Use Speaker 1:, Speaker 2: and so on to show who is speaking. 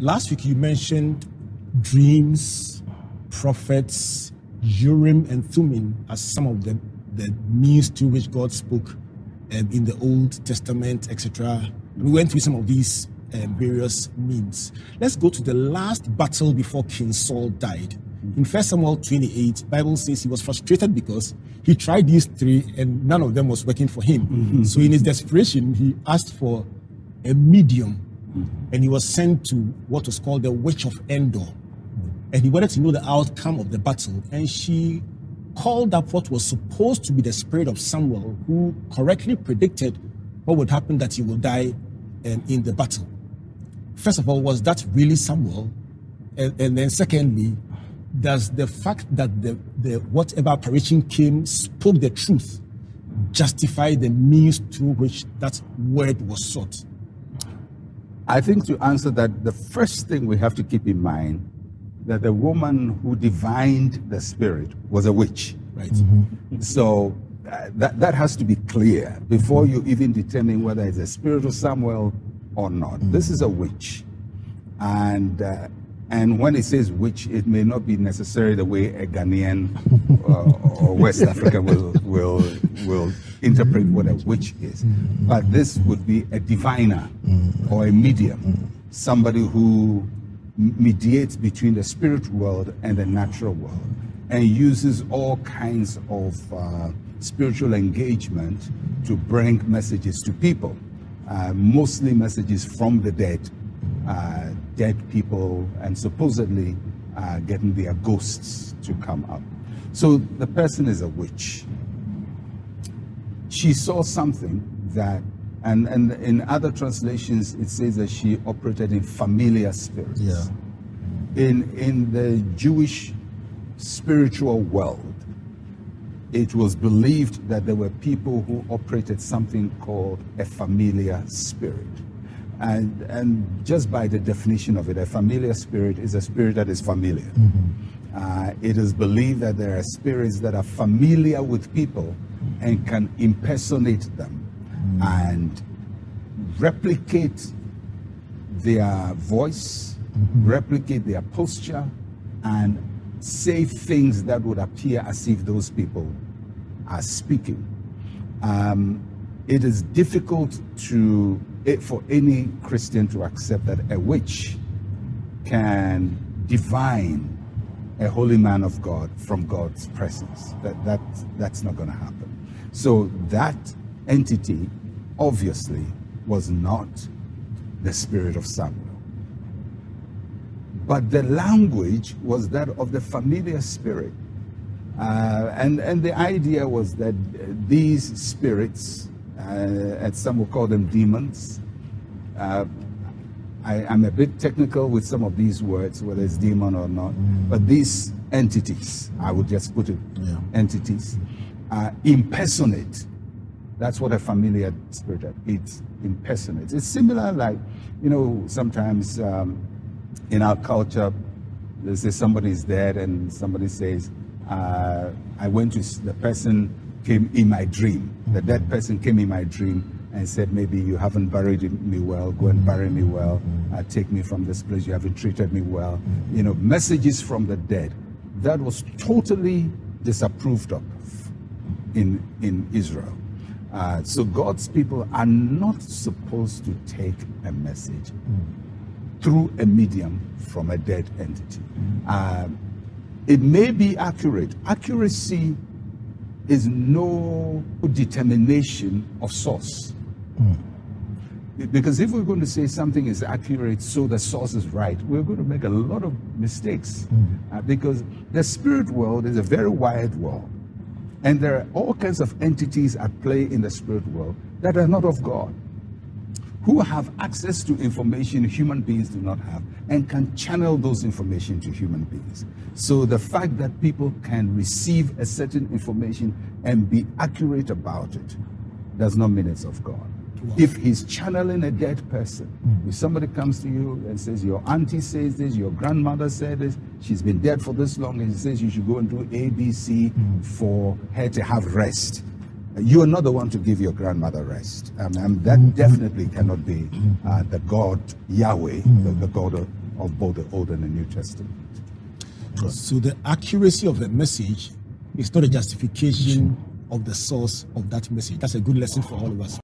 Speaker 1: Last week you mentioned dreams, prophets, Urim and Thummim as some of the, the means to which God spoke um, in the Old Testament, etc. We went through some of these um, various means. Let's go to the last battle before King Saul died. In 1 Samuel 28, Bible says he was frustrated because he tried these three and none of them was working for him. Mm-hmm. So in his desperation, he asked for a medium. And he was sent to what was called the Witch of Endor. And he wanted to know the outcome of the battle. And she called up what was supposed to be the spirit of Samuel, who correctly predicted what would happen that he will die um, in the battle. First of all, was that really Samuel? And, and then secondly, does the fact that the, the whatever apparition came spoke the truth justify the means through which that word was sought?
Speaker 2: I think to answer that, the first thing we have to keep in mind that the woman who divined the spirit was a witch.
Speaker 1: Right. Mm-hmm.
Speaker 2: So uh, that, that has to be clear before you even determine whether it's a spirit of Samuel or not. Mm-hmm. This is a witch. And uh, and when it says witch, it may not be necessarily the way a Ghanaian uh, or West African will, will, will interpret what a witch is. But this would be a diviner or a medium, somebody who mediates between the spirit world and the natural world and uses all kinds of uh, spiritual engagement to bring messages to people, uh, mostly messages from the dead uh, dead people and supposedly uh, getting their ghosts to come up. So the person is a witch. She saw something that, and, and in other translations, it says that she operated in familiar spirits.
Speaker 1: Yeah.
Speaker 2: In, in the Jewish spiritual world, it was believed that there were people who operated something called a familiar spirit. And, and just by the definition of it, a familiar spirit is a spirit that is familiar. Mm-hmm. Uh, it is believed that there are spirits that are familiar with people and can impersonate them mm-hmm. and replicate their voice, mm-hmm. replicate their posture, and say things that would appear as if those people are speaking. Um, it is difficult to for any Christian to accept that a witch can divine a holy man of God from God's presence. That, that, that's not going to happen. So that entity obviously was not the spirit of Samuel. But the language was that of the familiar spirit. Uh, and, and the idea was that these spirits and some will call them demons. Uh, I, am a bit technical with some of these words, whether it's demon or not, mm. but these entities, I would just put it, yeah. entities, uh, impersonate. That's what a familiar spirit is. It impersonates. It's similar, like, you know, sometimes um, in our culture, they say somebody is dead and somebody says, uh, I went to the person came in my dream. The dead person came in my dream and said, Maybe you haven't buried me well, go and bury me well, uh, take me from this place, you haven't treated me well. You know, messages from the dead. That was totally disapproved of in, in Israel. Uh, so God's people are not supposed to take a message through a medium from a dead entity. Uh, it may be accurate. Accuracy is no determination of source. Mm. Because if we're going to say something is accurate so the source is right, we're going to make a lot of mistakes. Mm. Uh, because the spirit world is a very wide world. And there are all kinds of entities at play in the spirit world that are not of God who have access to information human beings do not have and can channel those information to human beings. So the fact that people can receive a certain information and be accurate about it does not mean it's of God. If he's channeling a dead person, if somebody comes to you and says, Your auntie says this, your grandmother said this, she's been dead for this long, and he says you should go and do ABC for her to have rest you are not the one to give your grandmother rest. Um, and that mm-hmm. definitely cannot be uh, the God Yahweh, mm-hmm. the, the, God of, of both the Old and the New Testament.
Speaker 1: So the accuracy of the message is not a justification of the source of that message. That's a good lesson for all of us.